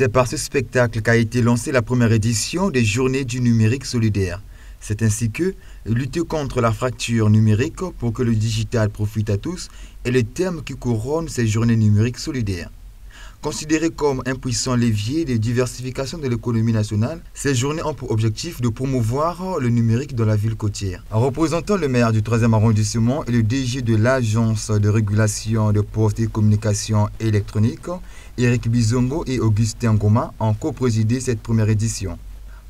C'est par ce spectacle qu'a été lancée la première édition des Journées du numérique solidaire. C'est ainsi que lutter contre la fracture numérique pour que le digital profite à tous est le terme qui couronne ces journées numériques solidaires. Considérées comme un puissant levier de diversification de l'économie nationale, ces journées ont pour objectif de promouvoir le numérique dans la ville côtière. En représentant le maire du 3e arrondissement et le DG de l'Agence de régulation de postes et communications électroniques, Eric Bizongo et Augustin Goma ont co-présidé cette première édition.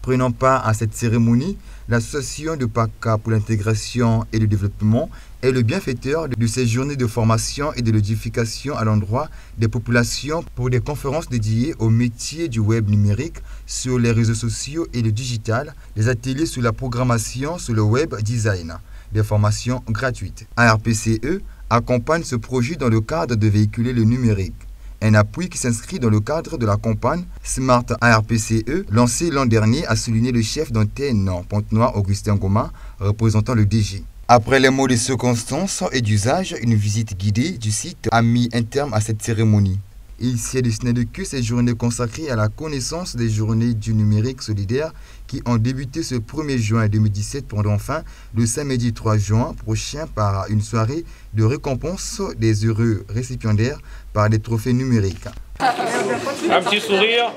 Prenant part à cette cérémonie, l'association de PACA pour l'intégration et le développement est le bienfaiteur de ces journées de formation et de l'édification à l'endroit des populations pour des conférences dédiées aux métiers du web numérique sur les réseaux sociaux et le digital, des ateliers sur la programmation sur le web design, des formations gratuites. ARPCE accompagne ce projet dans le cadre de véhiculer le numérique un appui qui s'inscrit dans le cadre de la campagne Smart ARPCE lancée l'an dernier, a souligné le chef d'antenne Pointe-Noire Augustin Goma, représentant le DG. Après les mots de circonstance et d'usage, une visite guidée du site a mis un terme à cette cérémonie. Dessiné de que ces journées consacrées à la connaissance des journées du numérique solidaire qui ont débuté ce 1er juin 2017 pendant fin le samedi 3 juin prochain par une soirée de récompense des heureux récipiendaires par des trophées numériques. Un petit sourire.